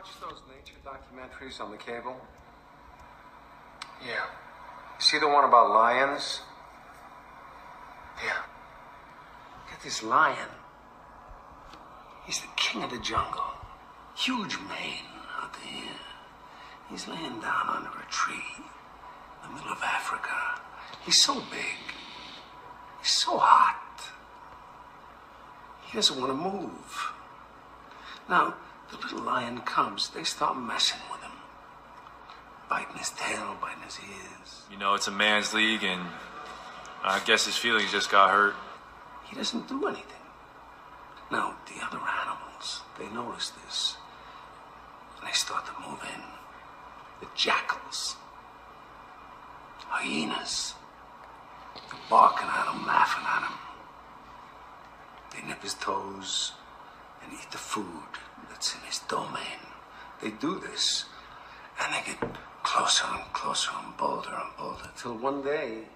watch those nature documentaries on the cable? Yeah. See the one about lions? Yeah. Get this lion. He's the king of the jungle. Huge mane out there. He's laying down under a tree in the middle of Africa. He's so big. He's so hot. He doesn't want to move. Now, the little lion comes. They start messing with him. Biting his tail, biting his ears. You know, it's a man's league, and I guess his feelings just got hurt. He doesn't do anything. Now, the other animals, they notice this. And they start to move in. The jackals, hyenas, they're barking at him, laughing at him. They nip his toes and eat the food that's in his domain. They do this, and they get closer and closer and bolder and bolder, till one day,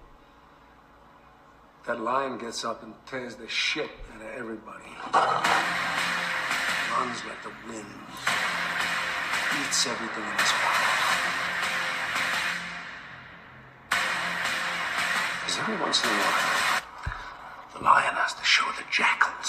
that lion gets up and tears the shit out of everybody. Runs like the wind. Eats everything in his path. Because every once in a while, the lion has to show the jackals